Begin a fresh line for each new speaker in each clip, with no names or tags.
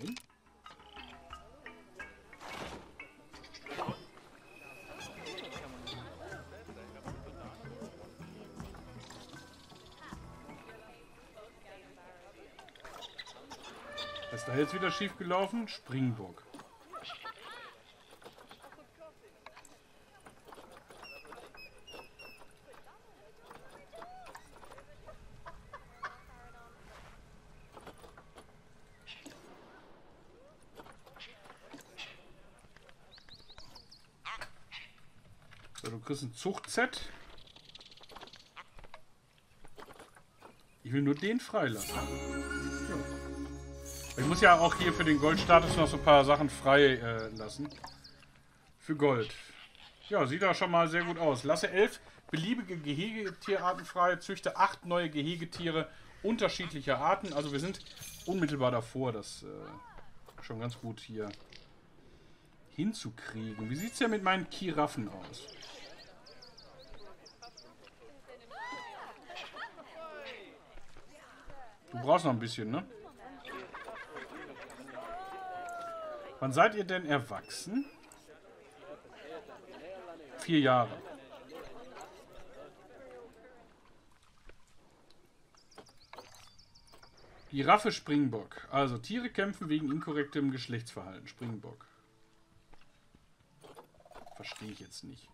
ein. Was ist da jetzt wieder schief gelaufen? Springbock. Kriegst ein Zucht-Set. Ich will nur den freilassen. Ich muss ja auch hier für den Goldstatus noch so ein paar Sachen frei äh. Für Gold. Ja, sieht doch schon mal sehr gut aus. Lasse elf beliebige Gehegetierarten frei, züchte acht neue Gehegetiere unterschiedlicher Arten. Also wir sind unmittelbar davor, das äh, schon ganz gut hier hinzukriegen. Wie sieht es ja mit meinen Kiraffen aus? Du brauchst noch ein bisschen, ne? Wann seid ihr denn erwachsen? Vier Jahre. Giraffe Springbock. Also Tiere kämpfen wegen inkorrektem Geschlechtsverhalten. Springbock. Verstehe ich jetzt nicht.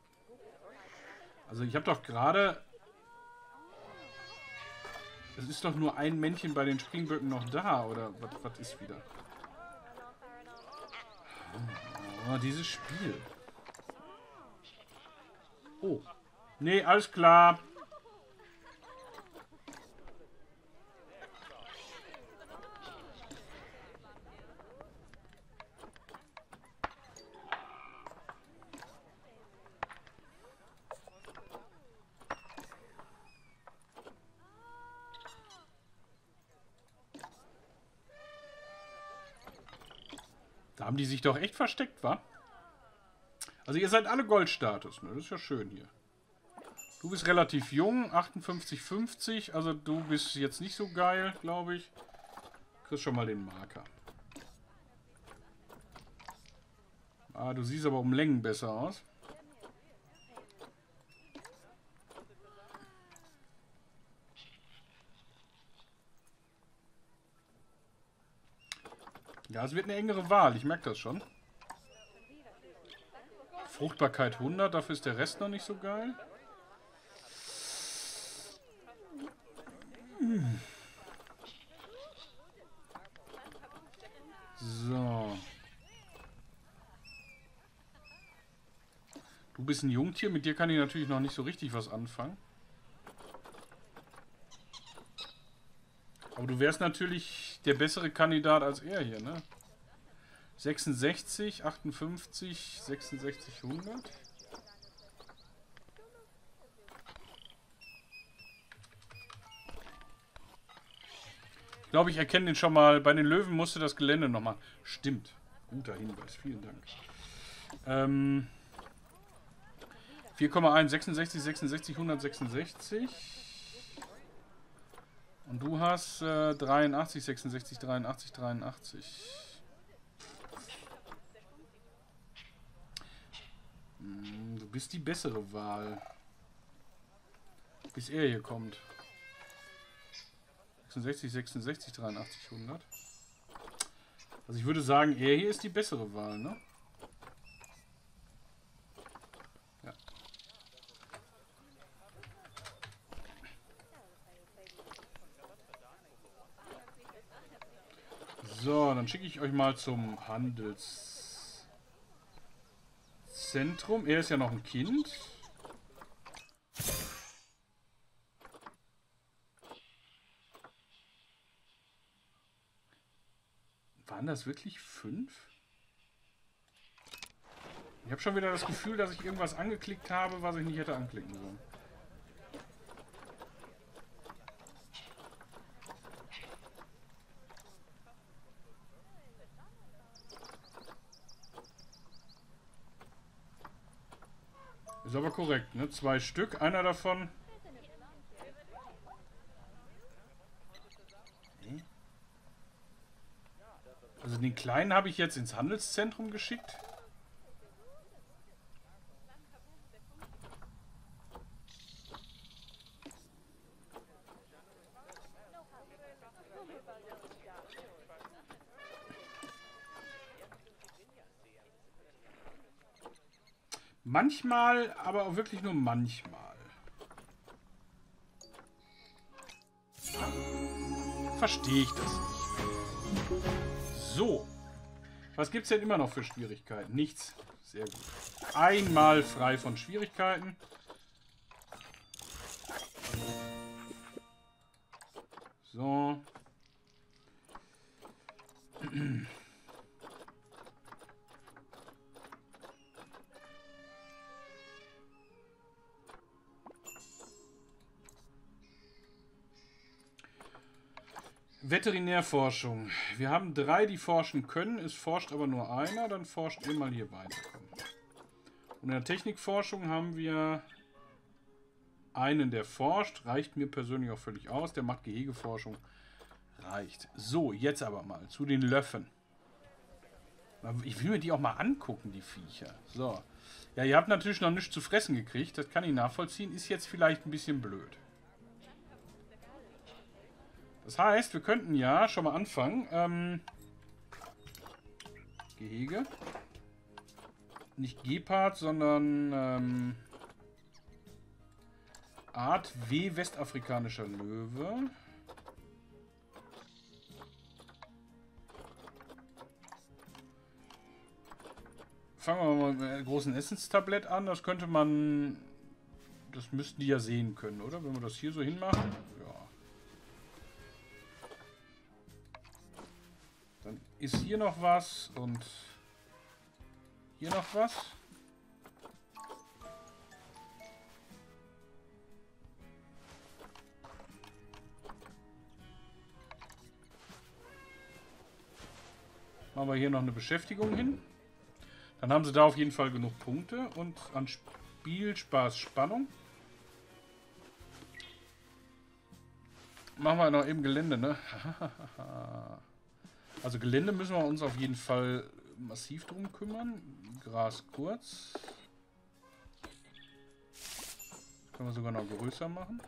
Also ich habe doch gerade... Es ist doch nur ein Männchen bei den Springböcken noch da, oder was, ist wieder? Oh, dieses Spiel. Oh. Nee, alles klar. Da haben die sich doch echt versteckt, wa? Also ihr seid alle Goldstatus, ne? Das ist ja schön hier. Du bist relativ jung, 58, 50. Also du bist jetzt nicht so geil, glaube ich. Kriegst schon mal den Marker. Ah, du siehst aber um Längen besser aus. Ja, es wird eine engere Wahl, ich merke das schon. Fruchtbarkeit 100, dafür ist der Rest noch nicht so geil. So. Du bist ein Jungtier, mit dir kann ich natürlich noch nicht so richtig was anfangen. Aber du wärst natürlich der bessere Kandidat als er hier, ne? 66, 58, 66, 100. Ich glaube, ich erkenne den schon mal. Bei den Löwen musste das Gelände nochmal. Stimmt. Guter Hinweis. Vielen Dank. Ähm, 4,1, 66, 66, 166. Und du hast äh, 83, 66, 83, 83. Hm, du bist die bessere Wahl. Bis er hier kommt. 66, 66, 83, 100. Also ich würde sagen, er hier ist die bessere Wahl, ne? So, dann schicke ich euch mal zum Handelszentrum. Er ist ja noch ein Kind. Waren das wirklich fünf? Ich habe schon wieder das Gefühl, dass ich irgendwas angeklickt habe, was ich nicht hätte anklicken sollen. Ist aber korrekt, ne? Zwei Stück, einer davon. Also den kleinen habe ich jetzt ins Handelszentrum geschickt. Manchmal, aber auch wirklich nur manchmal. Verstehe ich das nicht. So. Was gibt es denn immer noch für Schwierigkeiten? Nichts. Sehr gut. Einmal frei von Schwierigkeiten. So. Veterinärforschung. Wir haben drei, die forschen können. Es forscht aber nur einer. Dann forscht ihr mal hier weiter. Und in der Technikforschung haben wir einen, der forscht. Reicht mir persönlich auch völlig aus. Der macht Gehegeforschung. Reicht. So, jetzt aber mal zu den Löffen. Ich will mir die auch mal angucken, die Viecher. So. Ja, ihr habt natürlich noch nichts zu fressen gekriegt. Das kann ich nachvollziehen. Ist jetzt vielleicht ein bisschen blöd. Das heißt, wir könnten ja schon mal anfangen. Ähm, Gehege. Nicht Gepard, sondern ähm, Art W westafrikanischer Löwe. Fangen wir mal mit einem großen Essenstablett an. Das könnte man... Das müssten die ja sehen können, oder? Wenn wir das hier so hinmachen. Ist hier noch was und hier noch was. Machen wir hier noch eine Beschäftigung hin. Dann haben sie da auf jeden Fall genug Punkte. Und an Spiel, Spaß, Spannung. Machen wir noch eben Gelände, ne? Also Gelände müssen wir uns auf jeden Fall massiv drum kümmern. Gras kurz. Können wir sogar noch größer machen.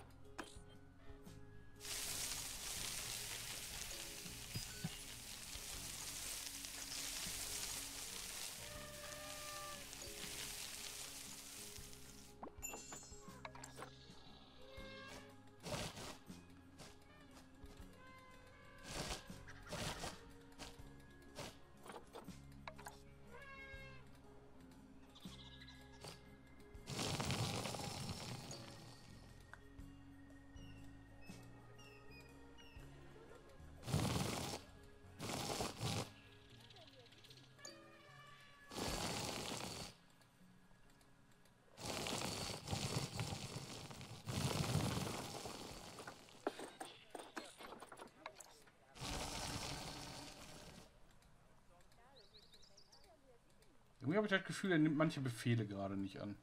Irgendwie habe ich das Gefühl, er nimmt manche Befehle gerade nicht an.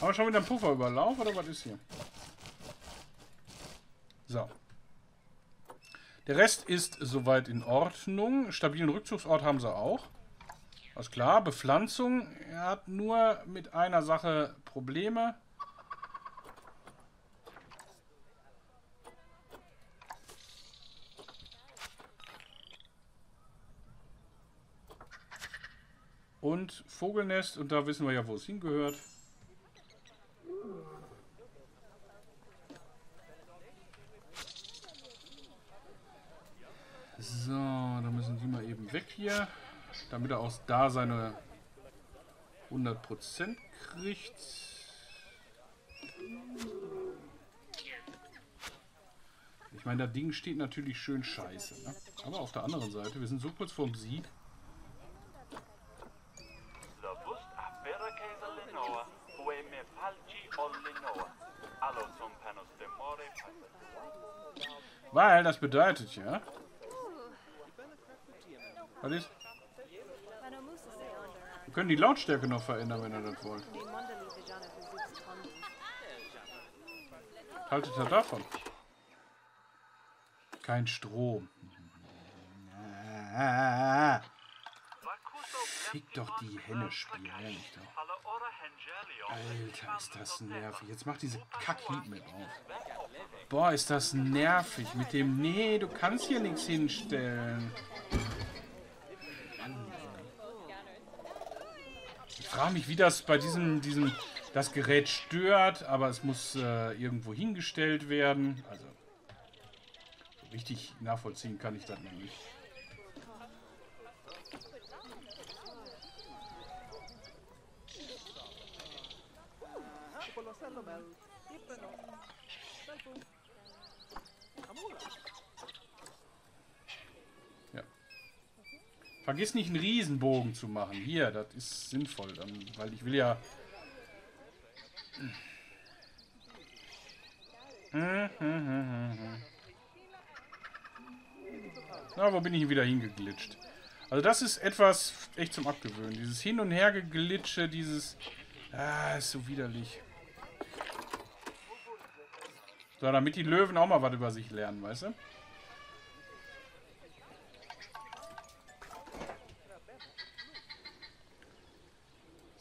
Aber schon wieder ein Pufferüberlauf oder was ist hier? So. Der Rest ist soweit in Ordnung. Stabilen Rückzugsort haben sie auch. Alles klar, Bepflanzung. Er hat nur mit einer Sache Probleme. Und Vogelnest, und da wissen wir ja, wo es hingehört. So, dann müssen die mal eben weg hier damit er auch da seine 100% kriegt. Ich meine, das Ding steht natürlich schön scheiße. Ne? Aber auf der anderen Seite, wir sind so kurz vorm Sieg. Weil das bedeutet ja. Was ist? Wir können die Lautstärke noch verändern, wenn ihr das wollt. Haltet ihr davon? Kein Strom. Fick doch die Henne spielen, ehrlich doch. Alter, ist das nervig. Jetzt mach diese kack mit auf. Boah, ist das nervig mit dem... Nee, du kannst hier nichts hinstellen. Frage mich, wie das bei diesem, diesem... Das Gerät stört, aber es muss äh, irgendwo hingestellt werden. Also, so richtig nachvollziehen kann ich das noch nicht. Vergiss nicht einen Riesenbogen zu machen. Hier, das ist sinnvoll, dann, weil ich will ja... Na, wo bin ich wieder hingeglitscht? Also das ist etwas echt zum Abgewöhnen. Dieses Hin- und Hergeglitsche, dieses... Ah, ist so widerlich. So, damit die Löwen auch mal was über sich lernen, weißt du?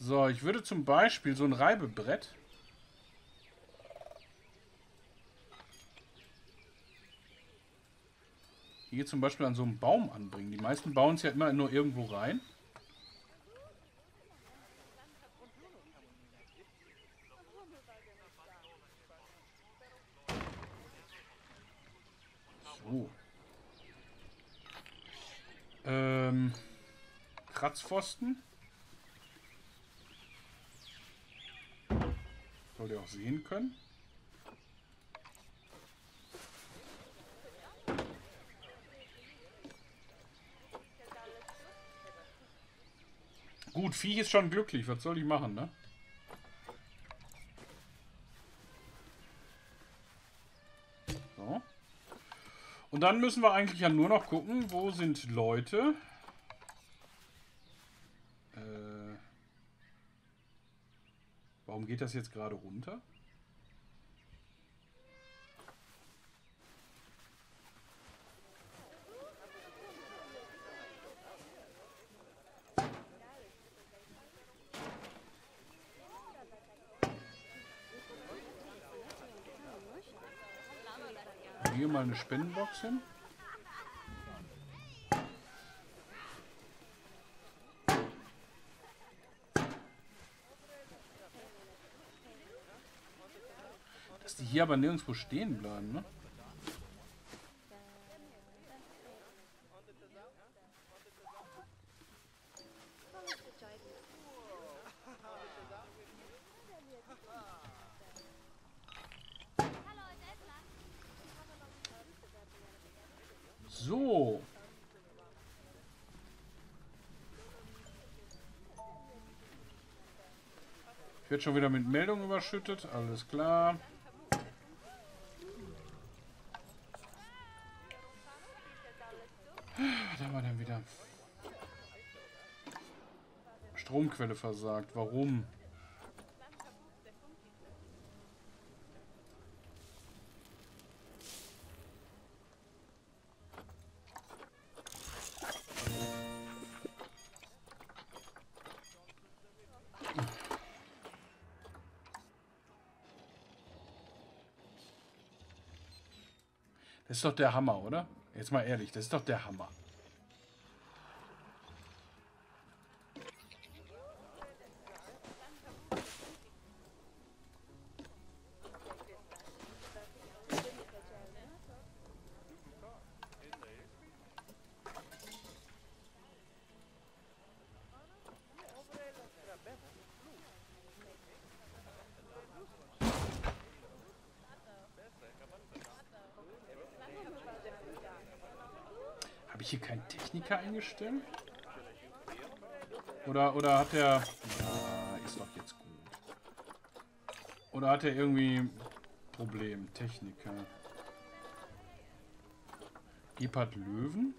So, ich würde zum Beispiel so ein Reibebrett... Hier zum Beispiel an so einem Baum anbringen. Die meisten bauen es ja immer nur irgendwo rein. So. Ähm, Kratzpfosten. Soll ihr auch sehen können. Gut, Viech ist schon glücklich. Was soll ich machen, ne? So. Und dann müssen wir eigentlich ja nur noch gucken, wo sind Leute. Geht das jetzt gerade runter? Hier mal eine Spendenbox hin. Hier aber nirgendwo stehen bleiben, ne? So. Ich werde schon wieder mit Meldungen überschüttet. Alles klar. Was haben wir denn wieder? Stromquelle versagt. Warum? Das ist doch der Hammer, oder? Jetzt mal ehrlich, das ist doch der Hammer. Ich hier keinen Techniker eingestellt? Oder, oder hat er... Ja, ist doch jetzt gut. Oder hat er irgendwie Problem? Techniker. Gebhard Löwen?